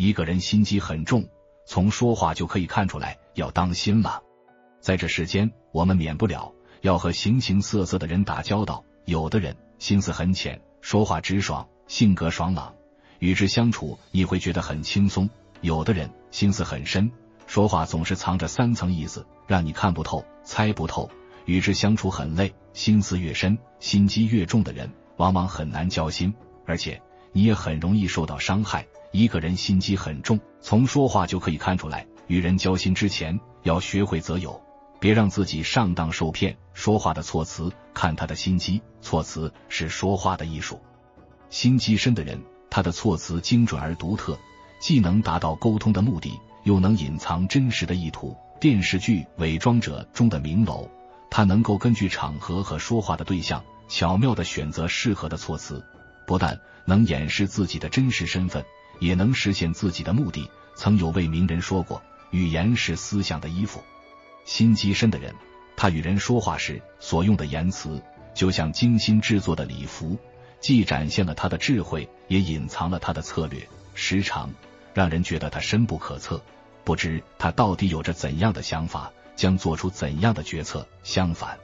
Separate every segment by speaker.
Speaker 1: 一个人心机很重，从说话就可以看出来，要当心了。在这世间，我们免不了要和形形色色的人打交道。有的人心思很浅，说话直爽，性格爽朗，与之相处你会觉得很轻松；有的人心思很深，说话总是藏着三层意思，让你看不透、猜不透，与之相处很累。心思越深、心机越重的人，往往很难交心，而且你也很容易受到伤害。一个人心机很重，从说话就可以看出来。与人交心之前，要学会择友。别让自己上当受骗。说话的措辞，看他的心机。措辞是说话的艺术。心机深的人，他的措辞精准而独特，既能达到沟通的目的，又能隐藏真实的意图。电视剧《伪装者》中的明楼，他能够根据场合和说话的对象，巧妙的选择适合的措辞，不但能掩饰自己的真实身份，也能实现自己的目的。曾有位名人说过：“语言是思想的衣服。”心机深的人，他与人说话时所用的言辞，就像精心制作的礼服，既展现了他的智慧，也隐藏了他的策略，时常让人觉得他深不可测，不知他到底有着怎样的想法，将做出怎样的决策。相反，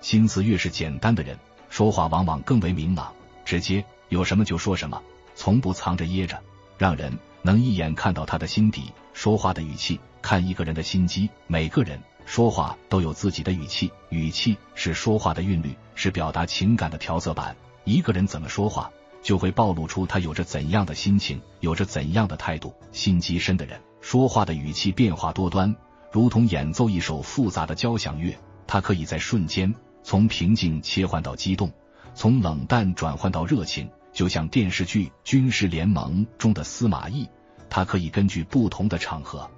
Speaker 1: 心思越是简单的人，说话往往更为明朗、直接，有什么就说什么，从不藏着掖着，让人能一眼看到他的心底。说话的语气。看一个人的心机，每个人说话都有自己的语气，语气是说话的韵律，是表达情感的调色板。一个人怎么说话，就会暴露出他有着怎样的心情，有着怎样的态度。心机深的人，说话的语气变化多端，如同演奏一首复杂的交响乐，他可以在瞬间从平静切换到激动，从冷淡转换到热情，就像电视剧《军事联盟》中的司马懿，他可以根据不同的场合。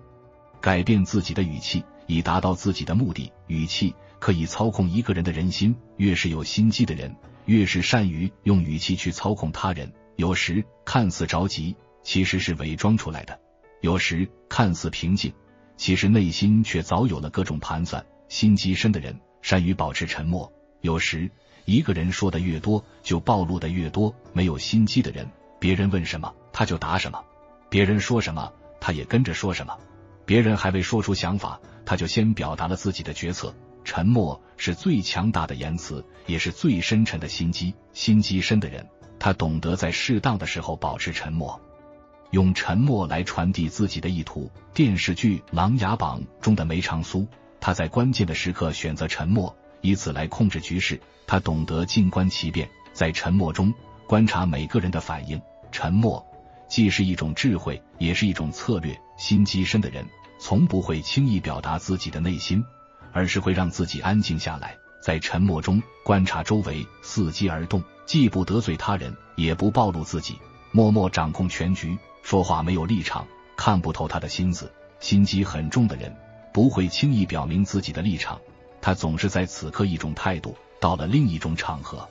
Speaker 1: 改变自己的语气，以达到自己的目的。语气可以操控一个人的人心，越是有心机的人，越是善于用语气去操控他人。有时看似着急，其实是伪装出来的；有时看似平静，其实内心却早有了各种盘算。心机深的人善于保持沉默。有时一个人说的越多，就暴露的越多。没有心机的人，别人问什么他就答什么，别人说什么他也跟着说什么。别人还未说出想法，他就先表达了自己的决策。沉默是最强大的言辞，也是最深沉的心机。心机深的人，他懂得在适当的时候保持沉默，用沉默来传递自己的意图。电视剧《琅琊榜》中的梅长苏，他在关键的时刻选择沉默，以此来控制局势。他懂得静观其变，在沉默中观察每个人的反应。沉默既是一种智慧，也是一种策略。心机深的人，从不会轻易表达自己的内心，而是会让自己安静下来，在沉默中观察周围，伺机而动，既不得罪他人，也不暴露自己，默默掌控全局。说话没有立场，看不透他的心思。心机很重的人，不会轻易表明自己的立场，他总是在此刻一种态度，到了另一种场合，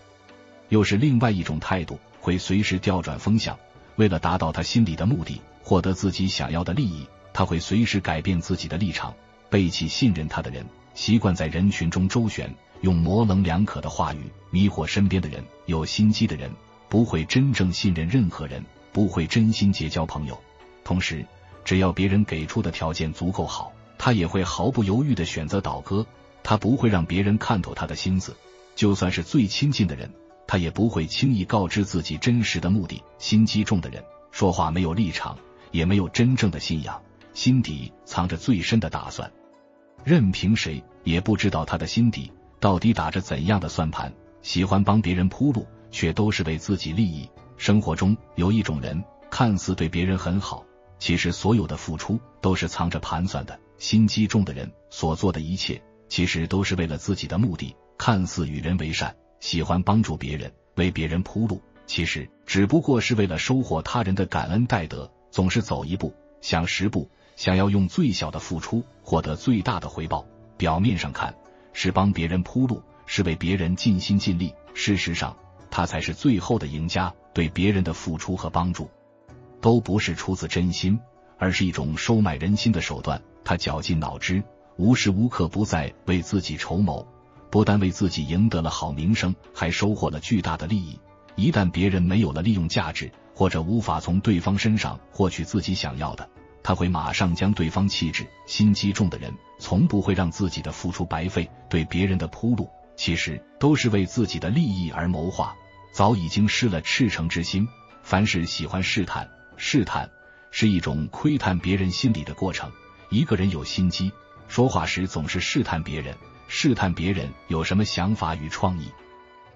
Speaker 1: 又是另外一种态度，会随时调转风向，为了达到他心里的目的。获得自己想要的利益，他会随时改变自己的立场，背弃信任他的人，习惯在人群中周旋，用模棱两可的话语迷惑身边的人。有心机的人不会真正信任任何人，不会真心结交朋友。同时，只要别人给出的条件足够好，他也会毫不犹豫的选择倒戈。他不会让别人看透他的心思，就算是最亲近的人，他也不会轻易告知自己真实的目的。心机重的人说话没有立场。也没有真正的信仰，心底藏着最深的打算，任凭谁也不知道他的心底到底打着怎样的算盘。喜欢帮别人铺路，却都是为自己利益。生活中有一种人，看似对别人很好，其实所有的付出都是藏着盘算的。心机重的人所做的一切，其实都是为了自己的目的。看似与人为善，喜欢帮助别人，为别人铺路，其实只不过是为了收获他人的感恩戴德。总是走一步想十步，想要用最小的付出获得最大的回报。表面上看是帮别人铺路，是为别人尽心尽力，事实上他才是最后的赢家。对别人的付出和帮助，都不是出自真心，而是一种收买人心的手段。他绞尽脑汁，无时无刻不在为自己筹谋，不但为自己赢得了好名声，还收获了巨大的利益。一旦别人没有了利用价值，或者无法从对方身上获取自己想要的，他会马上将对方弃置。心机重的人从不会让自己的付出白费，对别人的铺路其实都是为自己的利益而谋划，早已经失了赤诚之心。凡事喜欢试探，试探是一种窥探别人心理的过程。一个人有心机，说话时总是试探别人，试探别人有什么想法与创意，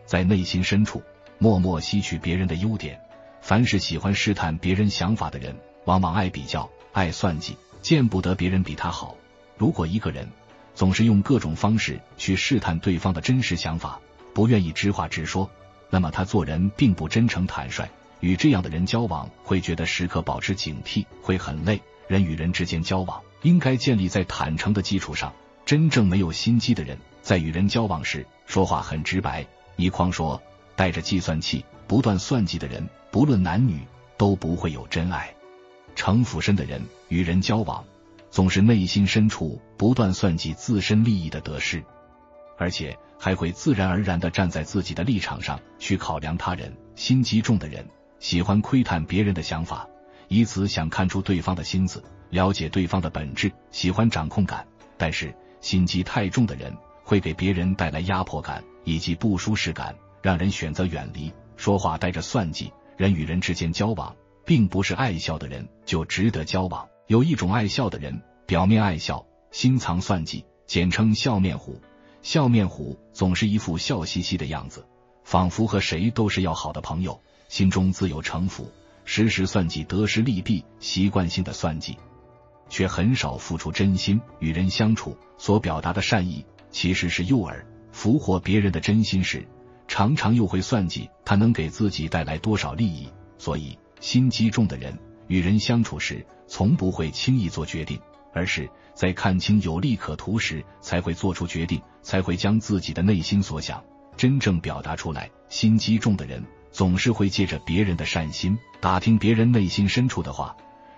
Speaker 1: 在内心深处默默吸取别人的优点。凡是喜欢试探别人想法的人，往往爱比较、爱算计，见不得别人比他好。如果一个人总是用各种方式去试探对方的真实想法，不愿意直话直说，那么他做人并不真诚坦率。与这样的人交往，会觉得时刻保持警惕，会很累。人与人之间交往，应该建立在坦诚的基础上。真正没有心机的人，在与人交往时，说话很直白。倪匡说：“带着计算器不断算计的人，不论男女，都不会有真爱。城府深的人与人交往，总是内心深处不断算计自身利益的得失，而且还会自然而然的站在自己的立场上去考量他人。心机重的人。”喜欢窥探别人的想法，以此想看出对方的心思，了解对方的本质。喜欢掌控感，但是心机太重的人会给别人带来压迫感以及不舒适感，让人选择远离。说话带着算计，人与人之间交往，并不是爱笑的人就值得交往。有一种爱笑的人，表面爱笑，心藏算计，简称笑面虎。笑面虎总是一副笑嘻嘻的样子，仿佛和谁都是要好的朋友。心中自有城府，时时算计得失利弊，习惯性的算计，却很少付出真心。与人相处所表达的善意，其实是诱饵，俘获别人的真心时，常常又会算计他能给自己带来多少利益。所以，心机重的人与人相处时，从不会轻易做决定，而是在看清有利可图时，才会做出决定，才会将自己的内心所想真正表达出来。心机重的人。总是会借着别人的善心打听别人内心深处的话，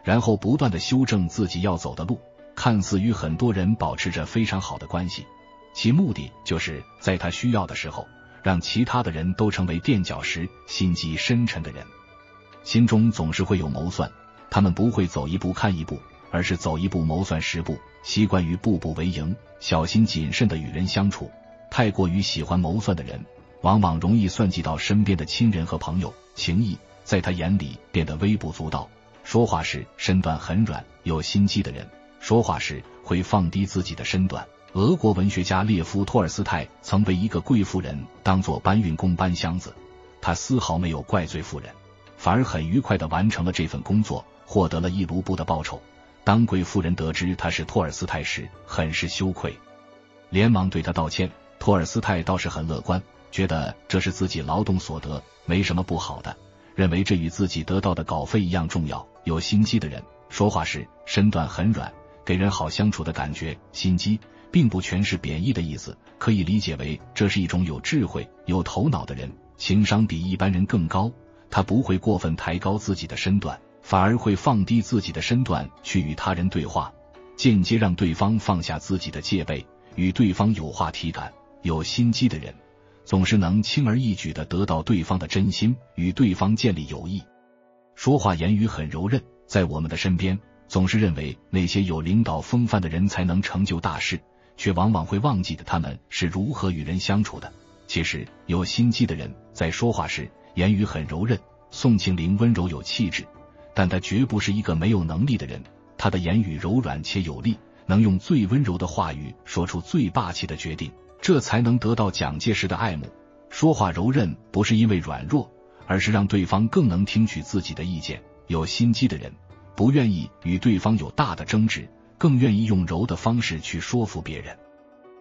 Speaker 1: 然后不断的修正自己要走的路。看似与很多人保持着非常好的关系，其目的就是在他需要的时候，让其他的人都成为垫脚石。心机深沉的人，心中总是会有谋算，他们不会走一步看一步，而是走一步谋算十步，习惯于步步为营，小心谨慎的与人相处。太过于喜欢谋算的人。往往容易算计到身边的亲人和朋友，情谊在他眼里变得微不足道。说话时身段很软，有心机的人说话时会放低自己的身段。俄国文学家列夫·托尔斯泰曾被一个贵妇人当做搬运工搬箱子，他丝毫没有怪罪妇人，反而很愉快的完成了这份工作，获得了一卢布的报酬。当贵妇人得知他是托尔斯泰时，很是羞愧，连忙对他道歉。托尔斯泰倒是很乐观。觉得这是自己劳动所得，没什么不好的。认为这与自己得到的稿费一样重要。有心机的人说话时身段很软，给人好相处的感觉。心机并不全是贬义的意思，可以理解为这是一种有智慧、有头脑的人，情商比一般人更高。他不会过分抬高自己的身段，反而会放低自己的身段去与他人对话，间接让对方放下自己的戒备，与对方有话题感。有心机的人。总是能轻而易举的得到对方的真心，与对方建立友谊。说话言语很柔韧，在我们的身边，总是认为那些有领导风范的人才能成就大事，却往往会忘记的他们是如何与人相处的。其实，有心机的人在说话时言语很柔韧。宋庆龄温柔有气质，但他绝不是一个没有能力的人。他的言语柔软且有力，能用最温柔的话语说出最霸气的决定。这才能得到蒋介石的爱慕。说话柔韧不是因为软弱，而是让对方更能听取自己的意见。有心机的人不愿意与对方有大的争执，更愿意用柔的方式去说服别人，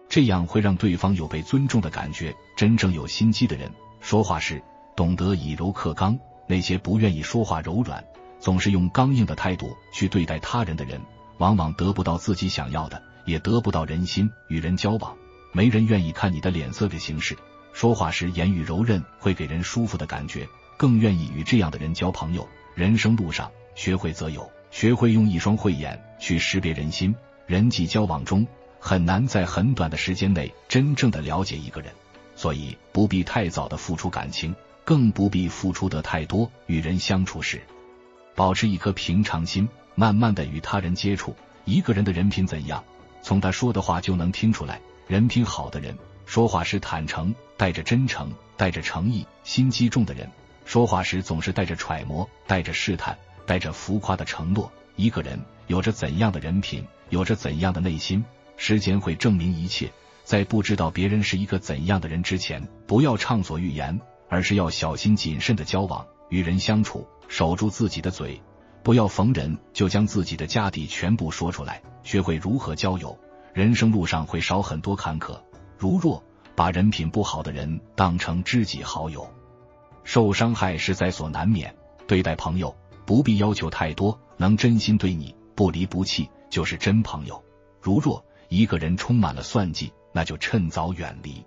Speaker 1: 这样会让对方有被尊重的感觉。真正有心机的人说话时懂得以柔克刚，那些不愿意说话柔软，总是用刚硬的态度去对待他人的人，往往得不到自己想要的，也得不到人心。与人交往。没人愿意看你的脸色的形式，说话时言语柔韧会给人舒服的感觉，更愿意与这样的人交朋友。人生路上，学会择友，学会用一双慧眼去识别人心。人际交往中，很难在很短的时间内真正的了解一个人，所以不必太早的付出感情。更不必付出的太多。与人相处时，保持一颗平常心，慢慢的与他人接触。一个人的人品怎样，从他说的话就能听出来。人品好的人，说话时坦诚，带着真诚，带着诚意；心机重的人，说话时总是带着揣摩，带着试探，带着浮夸的承诺。一个人有着怎样的人品，有着怎样的内心，时间会证明一切。在不知道别人是一个怎样的人之前，不要畅所欲言，而是要小心谨慎的交往，与人相处，守住自己的嘴，不要逢人就将自己的家底全部说出来。学会如何交友，人生路上会少很多坎坷。如若把人品不好的人当成知己好友，受伤害是在所难免。对待朋友，不必要求太多，能真心对你不离不弃，就是真朋友。如若一个人充满了算计，那就趁早远离。